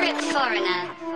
Trip Foreigner.